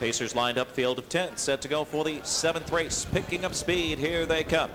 Pacers lined up field of 10, set to go for the seventh race. Picking up speed. Here they come.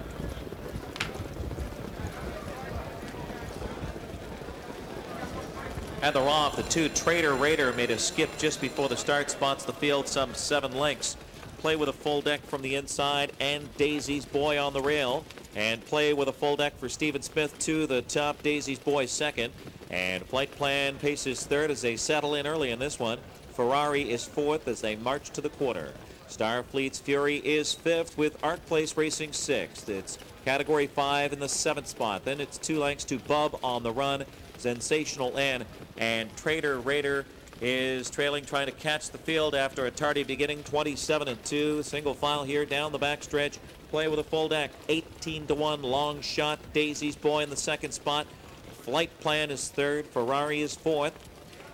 And they're off. The two Trader Raider made a skip just before the start, spots the field some seven lengths. Play with a full deck from the inside and Daisy's Boy on the rail. And play with a full deck for Stephen Smith to the top. Daisy's Boy second. And flight plan paces third as they settle in early in this one. Ferrari is fourth as they march to the quarter. Starfleet's Fury is fifth with Arc Place Racing sixth. It's category five in the seventh spot. Then it's two lengths to Bub on the run. Sensational N and Trader Raider is trailing trying to catch the field after a tardy beginning 27 and 2 single file here down the backstretch play with a full deck 18 to 1 long shot Daisy's boy in the second spot flight plan is third Ferrari is fourth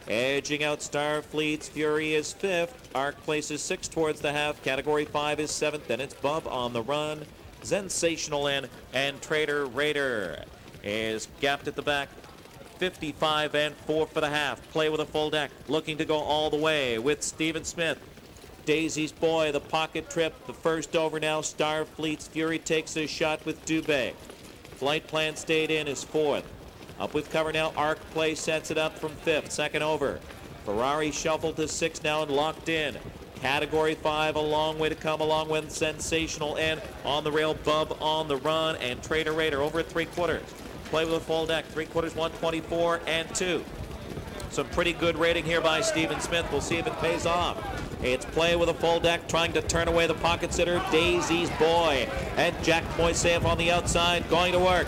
Edging out Starfleet's Fury is fifth. Arc places six towards the half. Category five is seventh. Then it's Bub on the run. Sensational in. and Trader Raider is gapped at the back. 55 and four for the half. Play with a full deck. Looking to go all the way with Steven Smith. Daisy's boy, the pocket trip. The first over now. Starfleet's Fury takes a shot with Dubé. Flight plan stayed in is fourth. Up with cover now. Arc play sets it up from fifth. Second over. Ferrari shuffled to six now and locked in. Category five, a long way to come along with Sensational N on the rail. Bub on the run and Trader Raider over at three quarters. Play with a full deck. Three quarters, 124 and two. Some pretty good rating here by Stephen Smith. We'll see if it pays off. It's play with a full deck, trying to turn away the pocket sitter, Daisy's boy. And Jack Moiseyev on the outside, going to work.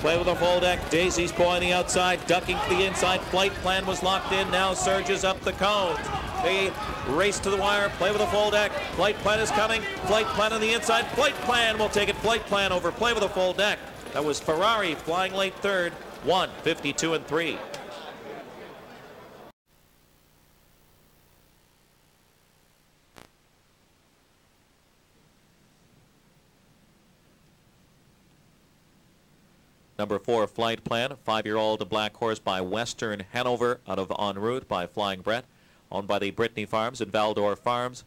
Play with a full deck. Daisy's the outside, ducking to the inside. Flight plan was locked in. Now surges up the cone. They race to the wire. Play with a full deck. Flight plan is coming. Flight plan on the inside. Flight plan will take it. Flight plan over. Play with a full deck. That was Ferrari flying late third. One, 52 and three. Number four, Flight Plan, five-year-old black horse by Western Hanover out of En Route by Flying Brett, owned by the Brittany Farms and Valdor Farms.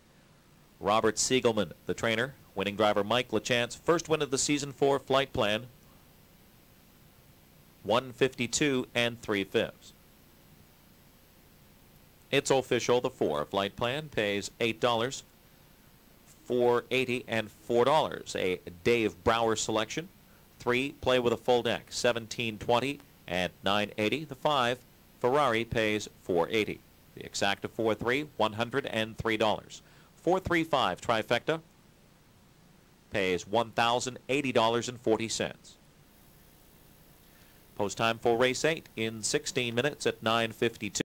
Robert Siegelman, the trainer. Winning driver Mike Lachance, first win of the season for Flight Plan. 152 and 3 fifths. It's official. The four flight plan pays eight dollars, four eighty and four dollars. A Dave Brower selection. Three, play with a full deck, 1720 and 980. The five, Ferrari pays 480. The exacta 4-3, $103. 435 trifecta pays $1,080.40. Post time for race 8 in 16 minutes at 9.52.